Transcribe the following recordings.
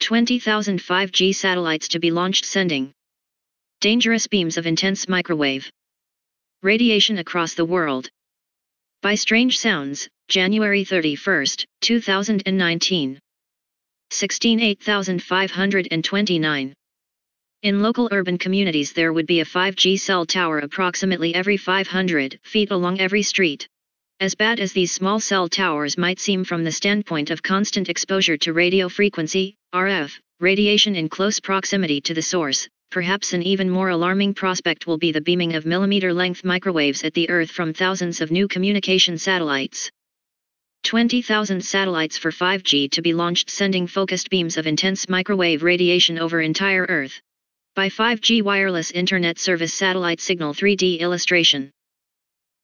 20,000 5G satellites to be launched sending dangerous beams of intense microwave radiation across the world. By Strange Sounds, January 31, 2019. 168529. In local urban communities there would be a 5G cell tower approximately every 500 feet along every street. As bad as these small cell towers might seem from the standpoint of constant exposure to radio frequency, RF, radiation in close proximity to the source, perhaps an even more alarming prospect will be the beaming of millimeter-length microwaves at the Earth from thousands of new communication satellites. 20,000 satellites for 5G to be launched sending focused beams of intense microwave radiation over entire Earth by 5G wireless internet service satellite signal 3D illustration.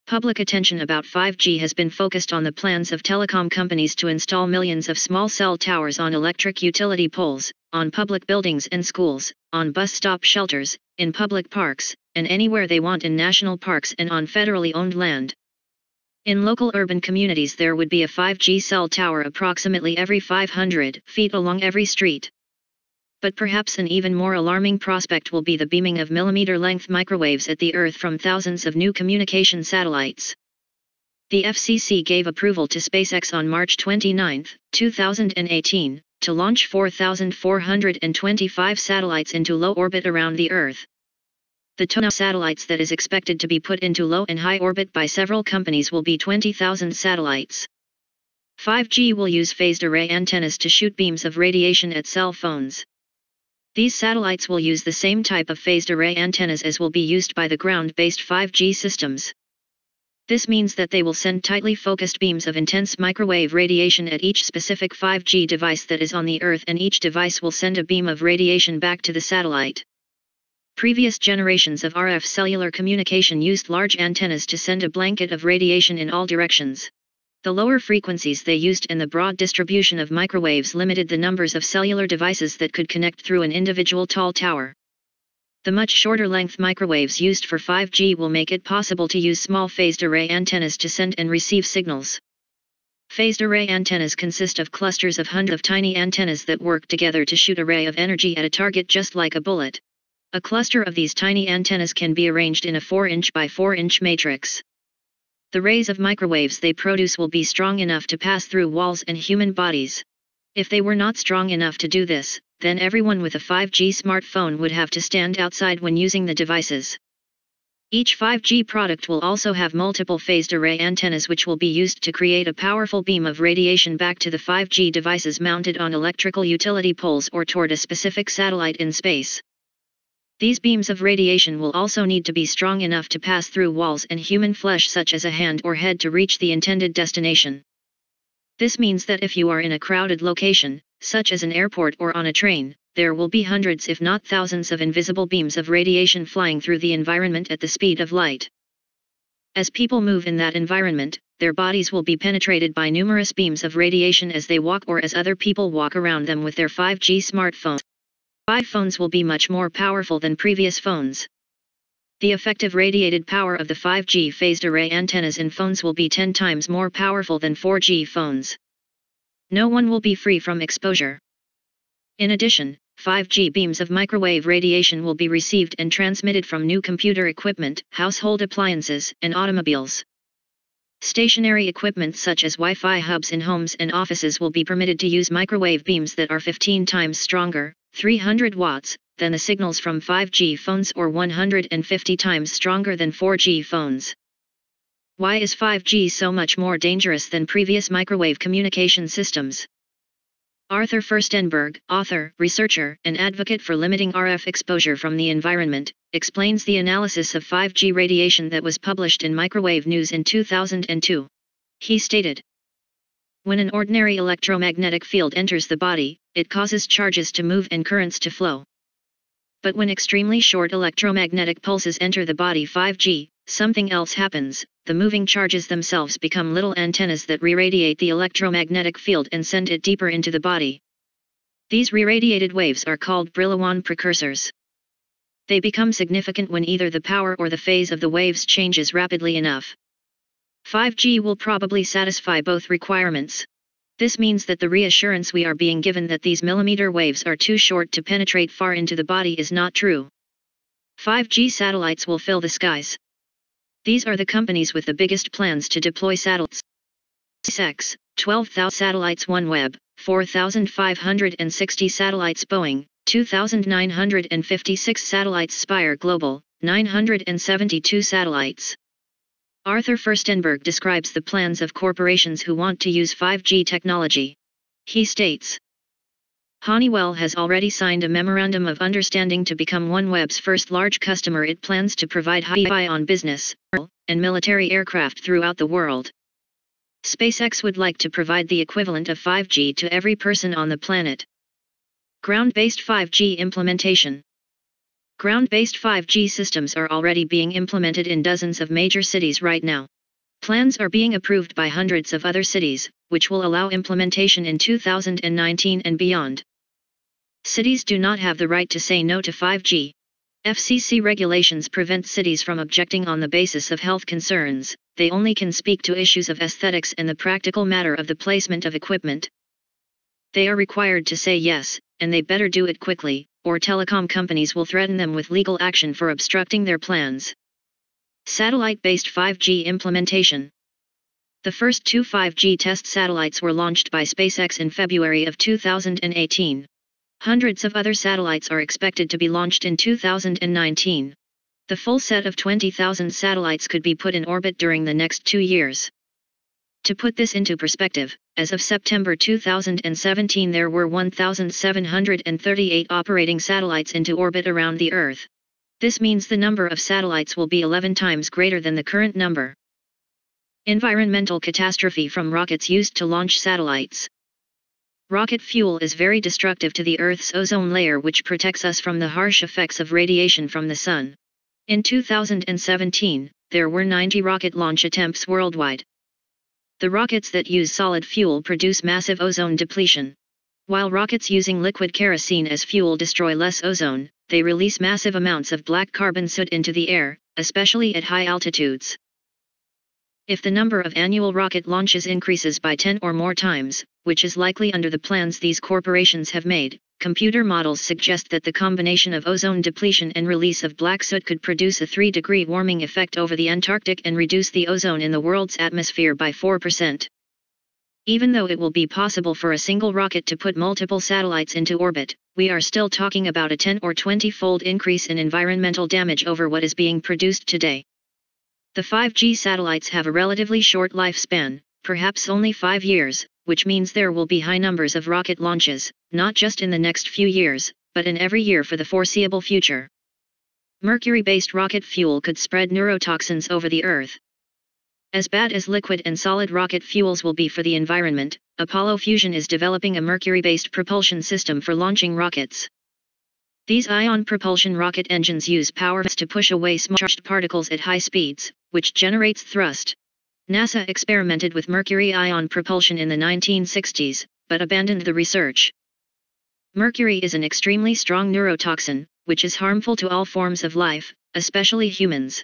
Public attention about 5G has been focused on the plans of telecom companies to install millions of small cell towers on electric utility poles, on public buildings and schools, on bus stop shelters, in public parks, and anywhere they want in national parks and on federally owned land. In local urban communities there would be a 5G cell tower approximately every 500 feet along every street but perhaps an even more alarming prospect will be the beaming of millimeter-length microwaves at the Earth from thousands of new communication satellites. The FCC gave approval to SpaceX on March 29, 2018, to launch 4,425 satellites into low orbit around the Earth. The total satellites that is expected to be put into low and high orbit by several companies will be 20,000 satellites. 5G will use phased array antennas to shoot beams of radiation at cell phones. These satellites will use the same type of phased array antennas as will be used by the ground-based 5G systems. This means that they will send tightly focused beams of intense microwave radiation at each specific 5G device that is on the Earth and each device will send a beam of radiation back to the satellite. Previous generations of RF cellular communication used large antennas to send a blanket of radiation in all directions. The lower frequencies they used and the broad distribution of microwaves limited the numbers of cellular devices that could connect through an individual tall tower. The much shorter length microwaves used for 5G will make it possible to use small phased array antennas to send and receive signals. Phased array antennas consist of clusters of hundreds of tiny antennas that work together to shoot a ray of energy at a target just like a bullet. A cluster of these tiny antennas can be arranged in a 4 inch by 4 inch matrix the rays of microwaves they produce will be strong enough to pass through walls and human bodies. If they were not strong enough to do this, then everyone with a 5G smartphone would have to stand outside when using the devices. Each 5G product will also have multiple phased array antennas which will be used to create a powerful beam of radiation back to the 5G devices mounted on electrical utility poles or toward a specific satellite in space. These beams of radiation will also need to be strong enough to pass through walls and human flesh such as a hand or head to reach the intended destination. This means that if you are in a crowded location, such as an airport or on a train, there will be hundreds if not thousands of invisible beams of radiation flying through the environment at the speed of light. As people move in that environment, their bodies will be penetrated by numerous beams of radiation as they walk or as other people walk around them with their 5G smartphones iPhones will be much more powerful than previous phones. The effective radiated power of the 5G phased array antennas in phones will be 10 times more powerful than 4G phones. No one will be free from exposure. In addition, 5G beams of microwave radiation will be received and transmitted from new computer equipment, household appliances, and automobiles. Stationary equipment such as Wi-Fi hubs in homes and offices will be permitted to use microwave beams that are 15 times stronger, 300 watts, than the signals from 5G phones or 150 times stronger than 4G phones. Why is 5G so much more dangerous than previous microwave communication systems? Arthur Firstenberg, author, researcher, and advocate for limiting RF exposure from the environment, explains the analysis of 5G radiation that was published in Microwave News in 2002. He stated, when an ordinary electromagnetic field enters the body, it causes charges to move and currents to flow. But when extremely short electromagnetic pulses enter the body 5G, something else happens, the moving charges themselves become little antennas that re-radiate the electromagnetic field and send it deeper into the body. These re-radiated waves are called Brillouin precursors. They become significant when either the power or the phase of the waves changes rapidly enough. 5G will probably satisfy both requirements. This means that the reassurance we are being given that these millimeter waves are too short to penetrate far into the body is not true. 5G satellites will fill the skies. These are the companies with the biggest plans to deploy satellites. SpaceX, 12,000 satellites OneWeb, 4,560 satellites Boeing, 2,956 satellites Spire Global, 972 satellites. Arthur Firstenberg describes the plans of corporations who want to use 5G technology. He states, Honeywell has already signed a memorandum of understanding to become OneWeb's first large customer. It plans to provide high on business and military aircraft throughout the world. SpaceX would like to provide the equivalent of 5G to every person on the planet. Ground-based 5G implementation Ground-based 5G systems are already being implemented in dozens of major cities right now. Plans are being approved by hundreds of other cities, which will allow implementation in 2019 and beyond. Cities do not have the right to say no to 5G. FCC regulations prevent cities from objecting on the basis of health concerns, they only can speak to issues of aesthetics and the practical matter of the placement of equipment. They are required to say yes, and they better do it quickly, or telecom companies will threaten them with legal action for obstructing their plans. Satellite-based 5G implementation The first two 5G test satellites were launched by SpaceX in February of 2018. Hundreds of other satellites are expected to be launched in 2019. The full set of 20,000 satellites could be put in orbit during the next two years. To put this into perspective, as of September 2017 there were 1,738 operating satellites into orbit around the Earth. This means the number of satellites will be 11 times greater than the current number. Environmental catastrophe from rockets used to launch satellites. Rocket fuel is very destructive to the Earth's ozone layer which protects us from the harsh effects of radiation from the Sun. In 2017, there were 90 rocket launch attempts worldwide. The rockets that use solid fuel produce massive ozone depletion. While rockets using liquid kerosene as fuel destroy less ozone, they release massive amounts of black carbon soot into the air, especially at high altitudes. If the number of annual rocket launches increases by 10 or more times, which is likely under the plans these corporations have made, computer models suggest that the combination of ozone depletion and release of black soot could produce a 3 degree warming effect over the Antarctic and reduce the ozone in the world's atmosphere by 4%. Even though it will be possible for a single rocket to put multiple satellites into orbit, we are still talking about a 10 or 20 fold increase in environmental damage over what is being produced today. The 5G satellites have a relatively short lifespan, perhaps only 5 years, which means there will be high numbers of rocket launches, not just in the next few years, but in every year for the foreseeable future. Mercury-based rocket fuel could spread neurotoxins over the Earth. As bad as liquid and solid rocket fuels will be for the environment, Apollo Fusion is developing a mercury-based propulsion system for launching rockets. These ion propulsion rocket engines use power to push away charged particles at high speeds, which generates thrust. NASA experimented with mercury ion propulsion in the 1960s, but abandoned the research. Mercury is an extremely strong neurotoxin, which is harmful to all forms of life, especially humans.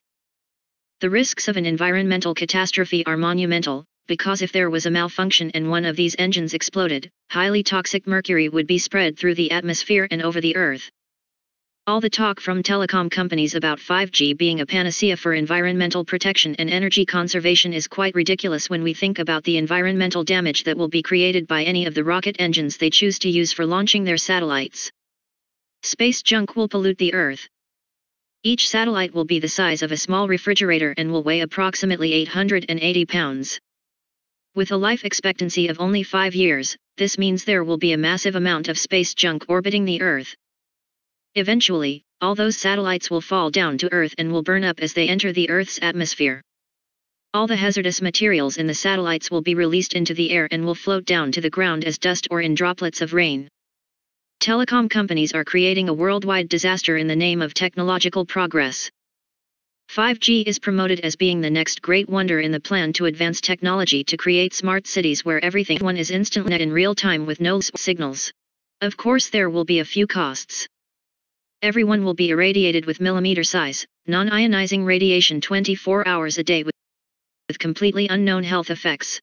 The risks of an environmental catastrophe are monumental, because if there was a malfunction and one of these engines exploded, highly toxic mercury would be spread through the atmosphere and over the Earth. All the talk from telecom companies about 5G being a panacea for environmental protection and energy conservation is quite ridiculous when we think about the environmental damage that will be created by any of the rocket engines they choose to use for launching their satellites. Space junk will pollute the Earth. Each satellite will be the size of a small refrigerator and will weigh approximately 880 pounds. With a life expectancy of only 5 years, this means there will be a massive amount of space junk orbiting the Earth. Eventually, all those satellites will fall down to Earth and will burn up as they enter the Earth's atmosphere. All the hazardous materials in the satellites will be released into the air and will float down to the ground as dust or in droplets of rain. Telecom companies are creating a worldwide disaster in the name of technological progress. 5G is promoted as being the next great wonder in the plan to advance technology to create smart cities where everything one is instantly in real time with no signals. Of course there will be a few costs. Everyone will be irradiated with millimeter-size, non-ionizing radiation 24 hours a day with, with completely unknown health effects.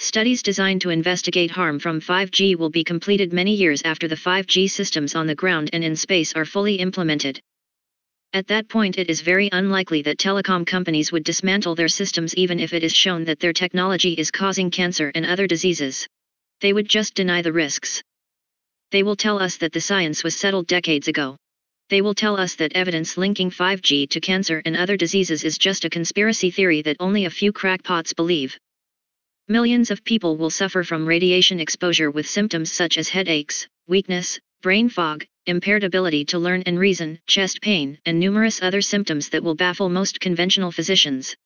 Studies designed to investigate harm from 5G will be completed many years after the 5G systems on the ground and in space are fully implemented. At that point it is very unlikely that telecom companies would dismantle their systems even if it is shown that their technology is causing cancer and other diseases. They would just deny the risks. They will tell us that the science was settled decades ago. They will tell us that evidence linking 5G to cancer and other diseases is just a conspiracy theory that only a few crackpots believe. Millions of people will suffer from radiation exposure with symptoms such as headaches, weakness, brain fog, impaired ability to learn and reason, chest pain, and numerous other symptoms that will baffle most conventional physicians.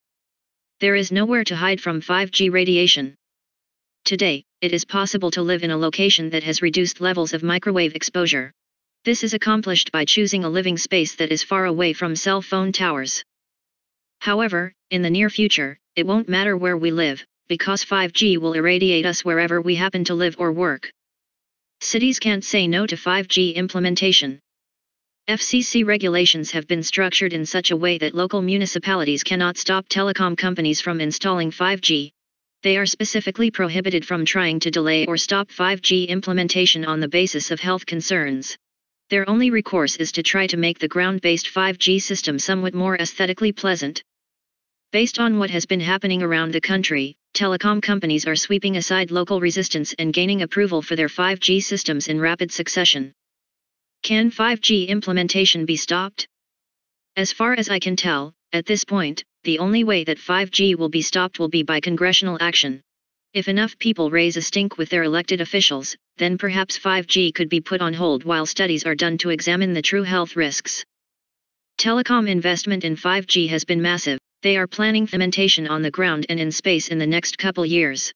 There is nowhere to hide from 5G radiation. Today, it is possible to live in a location that has reduced levels of microwave exposure. This is accomplished by choosing a living space that is far away from cell phone towers. However, in the near future, it won't matter where we live, because 5G will irradiate us wherever we happen to live or work. Cities can't say no to 5G implementation. FCC regulations have been structured in such a way that local municipalities cannot stop telecom companies from installing 5G. They are specifically prohibited from trying to delay or stop 5G implementation on the basis of health concerns. Their only recourse is to try to make the ground-based 5G system somewhat more aesthetically pleasant. Based on what has been happening around the country, telecom companies are sweeping aside local resistance and gaining approval for their 5G systems in rapid succession. Can 5G implementation be stopped? As far as I can tell, at this point, the only way that 5G will be stopped will be by congressional action. If enough people raise a stink with their elected officials, then perhaps 5G could be put on hold while studies are done to examine the true health risks. Telecom investment in 5G has been massive. They are planning implementation on the ground and in space in the next couple years.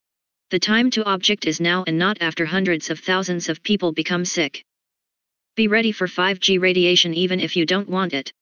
The time to object is now and not after hundreds of thousands of people become sick. Be ready for 5G radiation even if you don't want it.